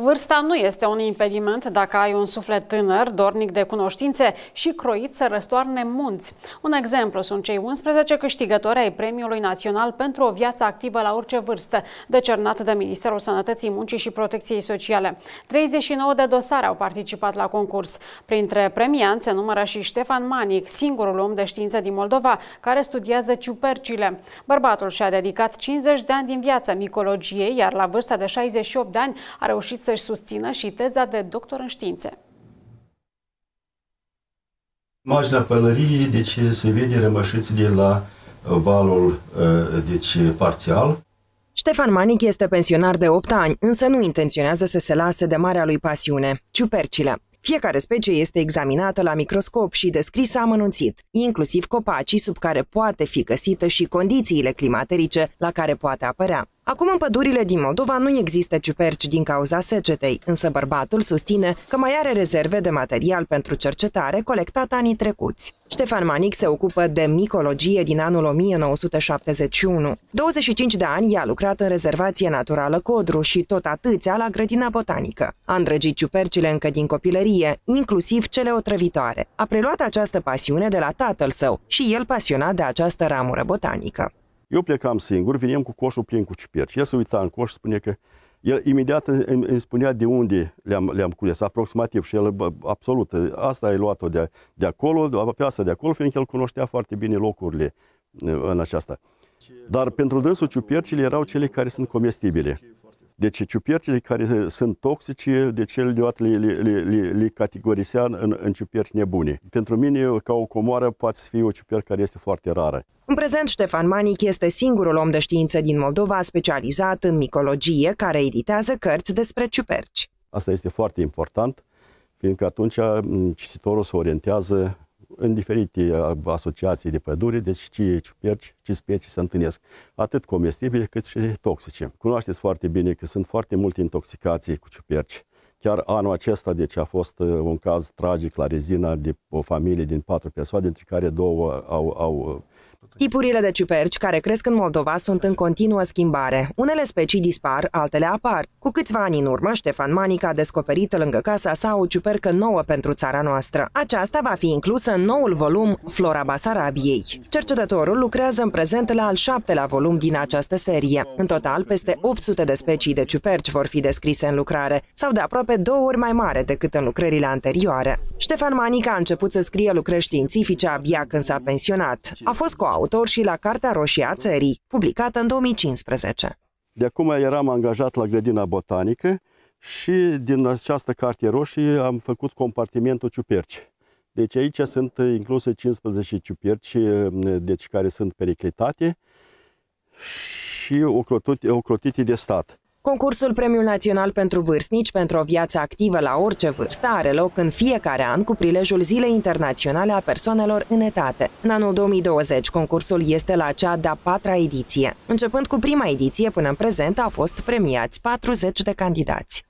Vârsta nu este un impediment dacă ai un suflet tânăr, dornic de cunoștințe și croit să răstoarne munți. Un exemplu sunt cei 11 câștigători ai Premiului Național pentru o viață activă la orice vârstă, decernat de Ministerul Sănătății, Muncii și Protecției Sociale. 39 de dosare au participat la concurs. Printre premianți se numără și Ștefan Manic, singurul om de știință din Moldova care studiază ciupercile. Bărbatul și-a dedicat 50 de ani din viață micologiei, iar la vârsta de 68 de ani a reușit să-și susțină și teza de doctor în științe. Imaginea pălăriei, deci se vede rămășițile la uh, valul uh, deci, parțial. Ștefan Manic este pensionar de 8 ani, însă nu intenționează să se lase de marea lui pasiune, ciupercile. Fiecare specie este examinată la microscop și descrisă amănunțit, inclusiv copacii sub care poate fi găsită și condițiile climaterice la care poate apărea. Acum în pădurile din Moldova nu există ciuperci din cauza secetei, însă bărbatul susține că mai are rezerve de material pentru cercetare colectat anii trecuți. Ștefan Manic se ocupă de micologie din anul 1971. 25 de ani i-a lucrat în rezervație naturală Codru și tot atâția la grădina botanică. A îndrăgit ciupercile încă din copilărie, inclusiv cele otrăvitoare. A preluat această pasiune de la tatăl său și el pasionat de această ramură botanică. Eu plecam singur, veneam cu coșul plin cu ciuperci. El se uita în coș, spune că el imediat îmi, îmi spunea de unde le-am, le-am cules, aproximativ, și el, bă, absolut, asta ai luat-o de, de acolo, pe asta de acolo, fiindcă el cunoștea foarte bine locurile în aceasta. Dar pentru dânsul ciupercile erau cele care sunt comestibile. Deci ciupercile care sunt toxice, deci el deodată le, le, le, le, le categorisea în, în ciuperci nebune. Pentru mine, ca o comoară, poate fi o ciupercă care este foarte rară. În prezent, Ștefan Manic este singurul om de știință din Moldova specializat în micologie care editează cărți despre ciuperci. Asta este foarte important, fiindcă atunci cititorul se orientează în diferite asociații de pădure, deci ce ciuperci, ce specii se întâlnesc, atât comestibile cât și toxice. Cunoașteți foarte bine că sunt foarte multe intoxicații cu ciuperci. Chiar anul acesta, deci a fost uh, un caz tragic la rezina de o familie din patru persoane, dintre care două au, au Tipurile de ciuperci care cresc în Moldova sunt în continuă schimbare. Unele specii dispar, altele apar. Cu câțiva ani în urmă, Ștefan Manic a descoperit lângă casa sa o ciupercă nouă pentru țara noastră. Aceasta va fi inclusă în noul volum Flora Basarabiei. Cercetătorul lucrează în prezent la al șaptelea volum din această serie. În total, peste 800 de specii de ciuperci vor fi descrise în lucrare, sau de aproape două ori mai mare decât în lucrările anterioare. Ștefan Manic a început să scrie lucrări științifice abia când s-a pensionat. A fost coautor și la Cartea Roșie a Țării, publicată în 2015. De acum eram angajat la grădina botanică și din această carte roșie am făcut compartimentul ciuperci. Deci aici sunt incluse 15 ciuperci deci care sunt periclitate și ocrotite de stat. Concursul Premiul Național pentru Vârstnici pentru o viață activă la orice vârstă are loc în fiecare an cu prilejul Zilei Internaționale a Persoanelor în etate. În anul 2020, concursul este la cea de-a patra ediție. Începând cu prima ediție până în prezent, au fost premiați 40 de candidați.